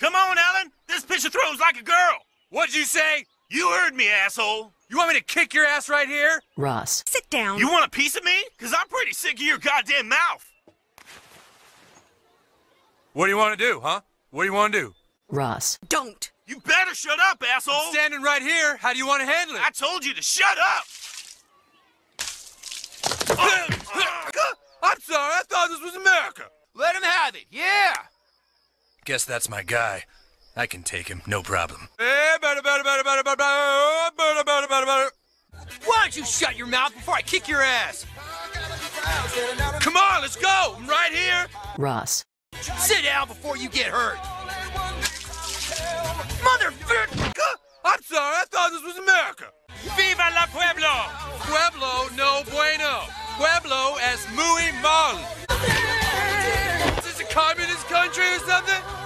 Come on, Ellen. This pitcher throws like a girl. What'd you say? You heard me, asshole. You want me to kick your ass right here? Ross. Sit down. You want a piece of me? Because I'm pretty sick of your goddamn mouth. What do you want to do, huh? What do you want to do? Ross. Don't. You better shut up, asshole. Standing right here. How do you want to handle it? I told you to shut up. I'm sorry. I thought this was America. Let him have it, yeah! Guess that's my guy. I can take him, no problem. Why don't you shut your mouth before I kick your ass? Come on, let's go. I'm right here. Ross. Sit down before you get hurt. Motherfucker! I'm sorry. I thought this was America. Viva la Pueblo. Pueblo no bueno. Pueblo es muy mal. Is this a communist country or something?